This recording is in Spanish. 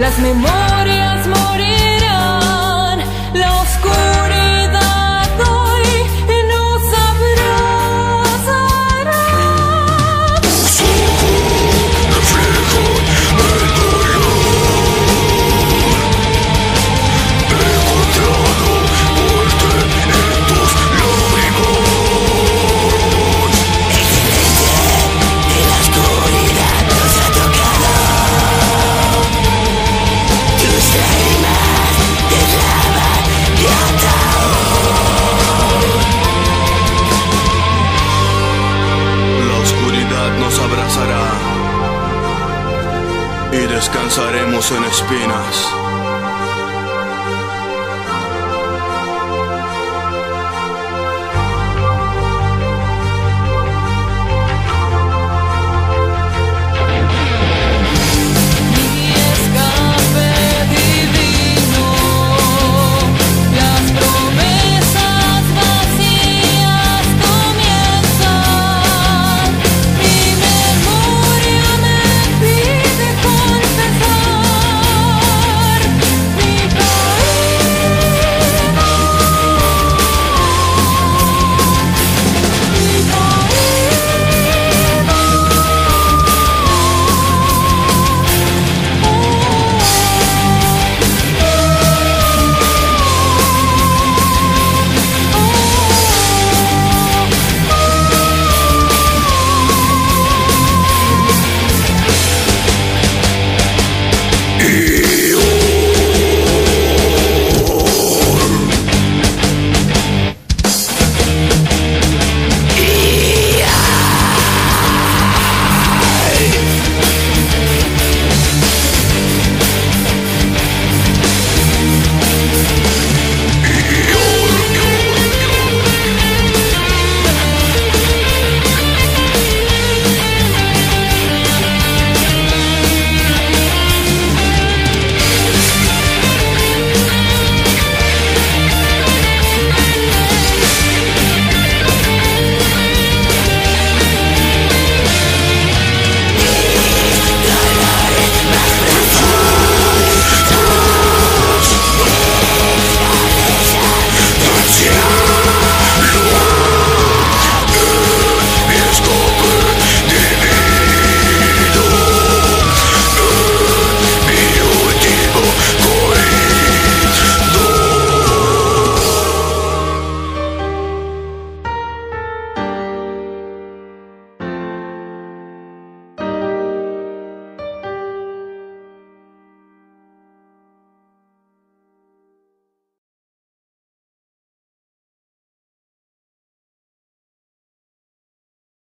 las memorias morirán, descansaremos en espinas.